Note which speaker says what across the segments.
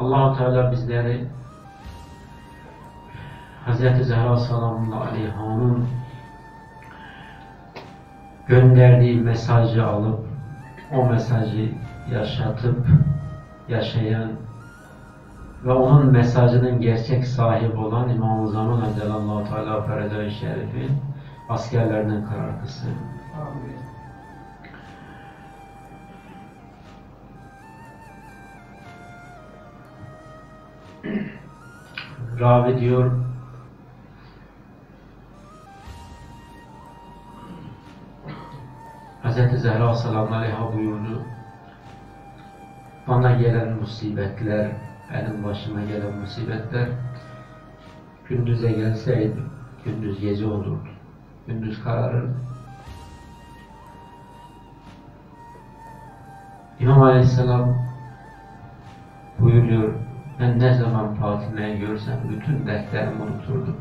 Speaker 1: allah Teala bizleri Hz. Zehra sallallahu aleyhanın gönderdiği mesajı alıp o mesajı yaşatıp yaşayan ve onun mesajının gerçek sahibi olan İmam-ı Zaman Teala Feride-i Şerif'in askerlerinin karartısı.
Speaker 2: Amin.
Speaker 1: Ravi diyor Hz. Zehra sallallahu aleyhi buyurdu bana gelen musibetler benim başıma gelen musibetler gündüze gelseydi gündüz gece olurdu gündüz kararırdı İmam Aleyhisselam buyuruyor ben ne zaman Fatime'yi görsem bütün dertlerimi unuturdum.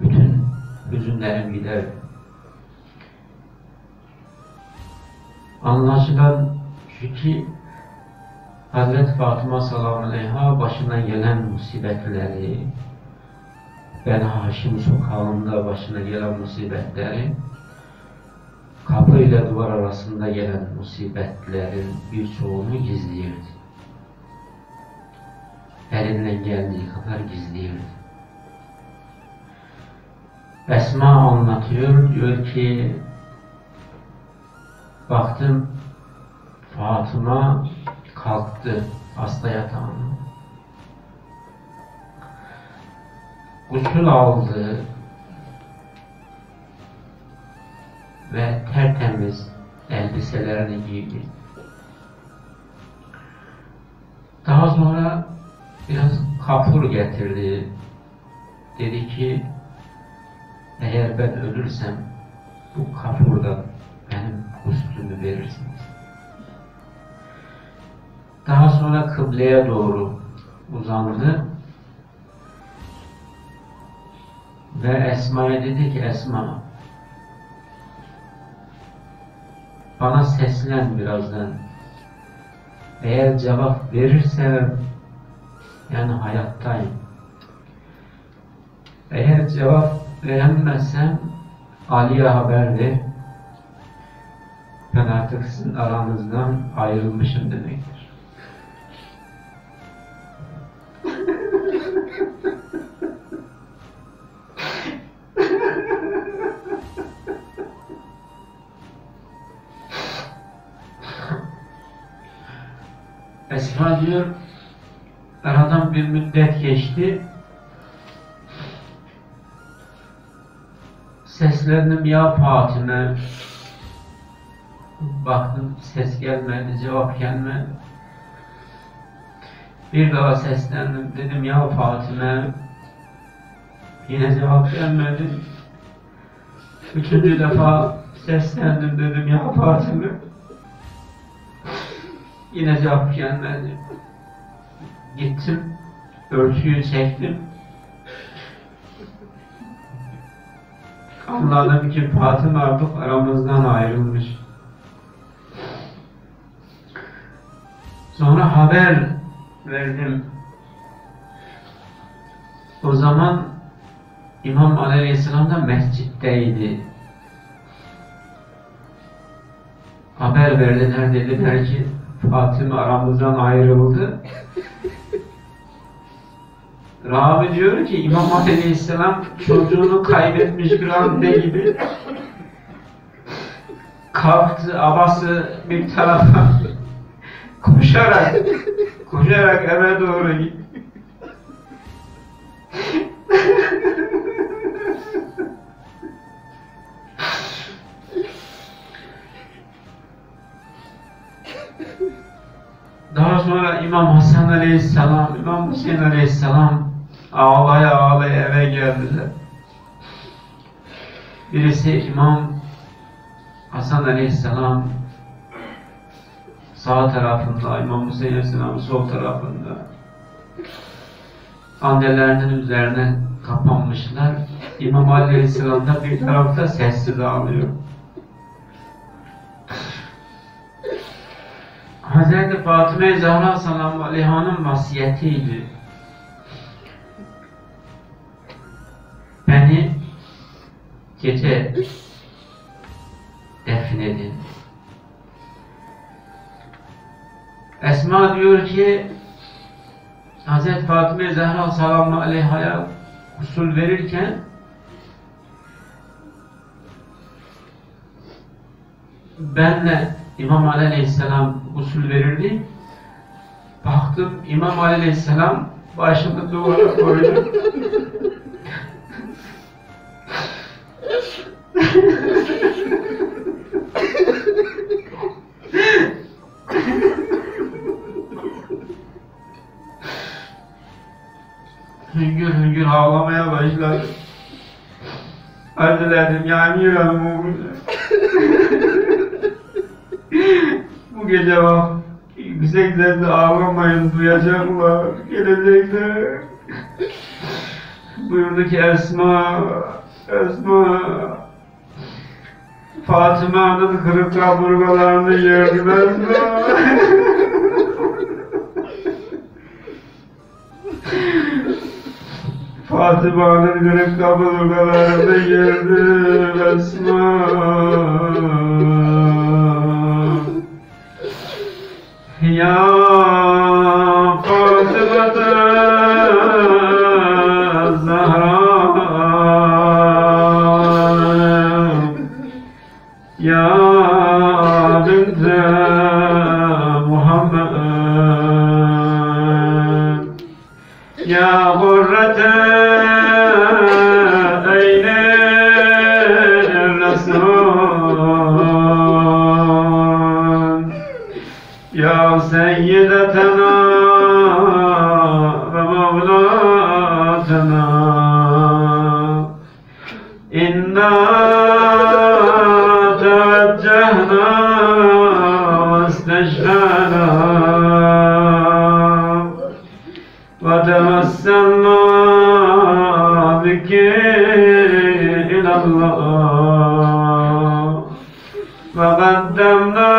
Speaker 1: Bütün hüzünlerim giderdi. Anlaşılan şu ki Hazreti Fatıma sallallahu aleyha başına gelen musibetleri Ben Haşim sokağında başına gelen musibetleri kapı ile duvar arasında gelen musibetlerin birçoğunu gizliyirdi elinden geldiği kadar gizliyordu. Esma anlatıyor, diyor ki baktım Fatıma kalktı hasta yatağına. Gusül aldı ve tertemiz elbiselerini giydi. Biraz kapur getirdi. Dedi ki eğer ben ölürsem bu kapurdan benim guslümü verirsiniz. Daha sonra kıbleye doğru uzandı ve Esma'ya dedi ki Esma bana seslen birazdan eğer cevap verirse yani hayattayım. Eğer cevap veremezsem Ali'ye haber ver. Ben artık sizin aranızdan ayrılmışım demektir. Esma diyor, Bir müddet geçti. Seslendim ya Fatime. Baktım ses gelmedi, cevap gelmedi. Bir daha seslendim, dedim ya Fatime. Yine cevap gelmedi. Üçüncü defa seslendim, dedim ya Fatime. Yine cevap gelmedi. Gittim, örtüyü çektim. Anladım ki Fatıma artık aramızdan ayrılmış. Sonra haber verdim. O zaman İmam Aleyhisselam da mescitteydi. Haber verdiler dediler ki Fatıma aramızdan ayrıldı. Ravi diyor ki İmam Aleyhisselam çocuğunu kaybetmiş bir anne gibi kalktı abası bir tarafa koşarak koşarak eve doğru gitti. Daha sonra İmam Hasan Aleyhisselam, İmam Hüseyin Aleyhisselam ağlaya ağlaya eve geldiler. Birisi İmam Hasan Aleyhisselam sağ tarafında, İmam Hüseyin Aleyhisselam sol tarafında. Annelerinin üzerine kapanmışlar. İmam Aleyhisselam da bir tarafta sessiz ağlıyor. Hz. Fatıma Zahra sallallahu aleyhanın vasiyetiydi. Beni gece defnedin. Esma diyor ki Hz. Fatıma Zahra sallallahu aleyhaya usul verirken benle İmam Ali Aleyhisselam usul verirdi. Baktım İmam Ali Aleyhisselam başını duvara koydu. Hüngür hüngür ağlamaya başladı. Arz dedim ya emir Bu gece bak yüksek sesle ağlamayın duyacaklar gelecekler. Buyurdu ki Esma, Esma Fatıma'nın kırık kaburgalarını yerdim Esma. Fatıma'nın kırık kaburgalarını yerdim Esma. Ya Ya Gurrete Eyne Resul Ya Seyyidetena ve Mevlatena İnna teveccehna ve isteşfena temesselna biki ilallah. Ve qaddemnaki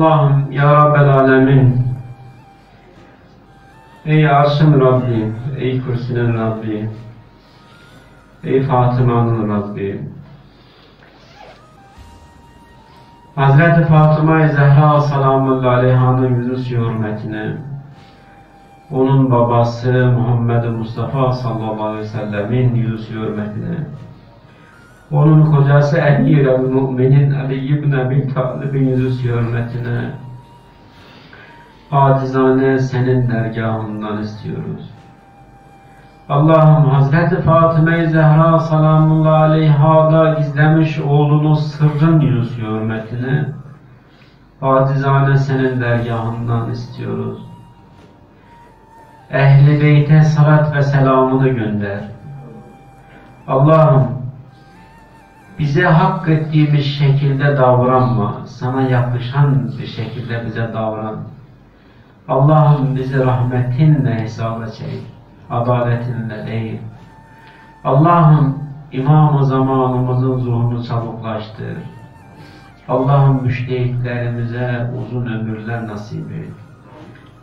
Speaker 1: Allah'ım Ya Rabbel Alemin. Ey arşın Rabbi, ey kürsünün Rabbi Ey Fatıma'nın Rabbi. Hazreti Fatıma-i Zehra salamullahi aleyhanın yüzü hürmetine onun babası Muhammed Mustafa sallallahu aleyhi ve sellemin yüzü hürmetine onun kocası Emir el Müminin Ali ibn Ebi Talib'in yüzü hürmetine acizane senin dergahından istiyoruz. Allah'ım Hazreti Fatıma-i Zehra salamullahi aleyha'da gizlemiş oğlunun sırrın yüzü hürmetine acizane senin dergahından istiyoruz. Ehli beyte salat ve selamını gönder. Allah'ım bize hak ettiğimiz şekilde davranma. Sana yakışan bir şekilde bize davran. Allah'ım bizi rahmetinle hesaba çek. Adaletinle değil. Allah'ım İmam-ı zamanımızın zuhunu çabuklaştır. Allah'ım müştehitlerimize uzun ömürler nasip et.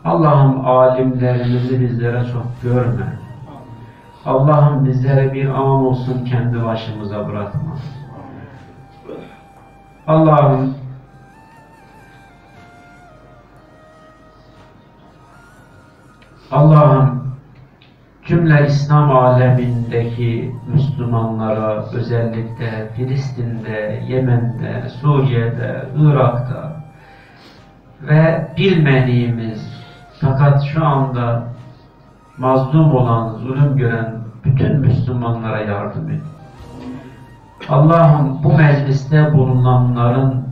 Speaker 1: Allah'ım alimlerimizi bizlere çok görme. Allah'ım bizlere bir an olsun kendi başımıza bırakma. Allah'ım Allah'ım cümle İslam alemindeki Müslümanlara özellikle Filistin'de, Yemen'de, Suriye'de, Irak'ta ve bilmediğimiz fakat şu anda mazlum olan, zulüm gören bütün Müslümanlara yardım et. Allah'ım bu mecliste bulunanların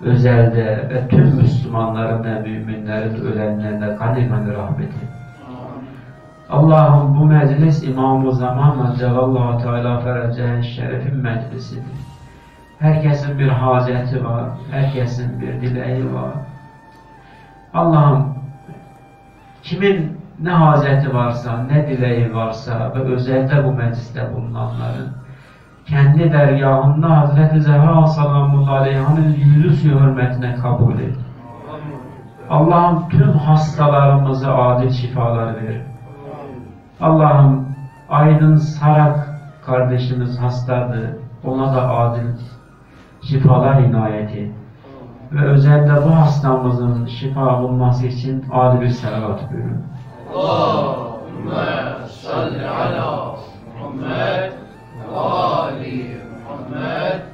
Speaker 1: özelde ve tüm Müslümanların ve müminlerin ölenlerine gani gani rahmet et. Allah'ım bu meclis İmam-ı Zaman Celallahu Teala Ferece'nin şerefin meclisidir. Herkesin bir haceti var, herkesin bir dileği var. Allah'ım kimin ne haceti varsa, ne dileği varsa ve özellikle bu mecliste bulunanların kendi dergahında Hazreti Zehra sallallahu aleyhanın yüzü suyu hürmetine kabul et. Allah'ım tüm hastalarımıza adil şifalar ver. Allah'ım Aydın Sarak kardeşimiz hastadı. Ona da adil şifalar inayet et. Ve özellikle bu hastamızın şifa bulması için adil bir selavat buyurun.
Speaker 2: Allahümme salli ala Muhammed وآل محمد.